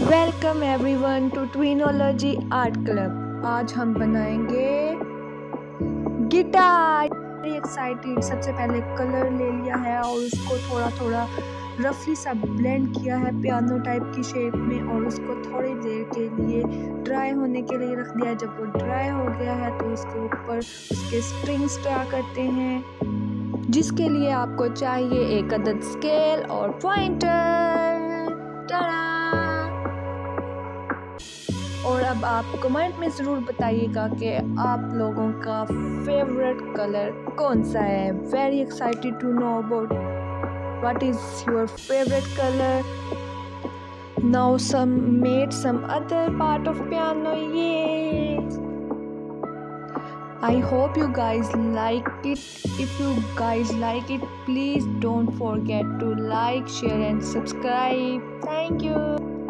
Welcome everyone to Twinology art club आज हम बनाएँगे गिटार एक्साइटेड सबसे पहले कलर ले लिया है और उसको थोड़ा थोड़ा रफली सा ब्लेंड किया है पियानो टाइप की शेप में और उसको थोड़ी देर के लिए ड्राई होने के लिए रख दिया जब वो ड्राई हो गया है तो उसके ऊपर उसके स्ट्रिंग्स ड्रा करते हैं, जिसके लिए आपको चाहिए एक अदद स्केल और पॉइंटर और अब आप कमेंट में ज़रूर बताइएगा कि आप लोगों का फेवरेट कलर कौन सा है very excited to know about what is your favourite colour now some made some other part of piano ये I hope you guys like it. If you guys like it, please don't forget to like, share and subscribe. Thank you.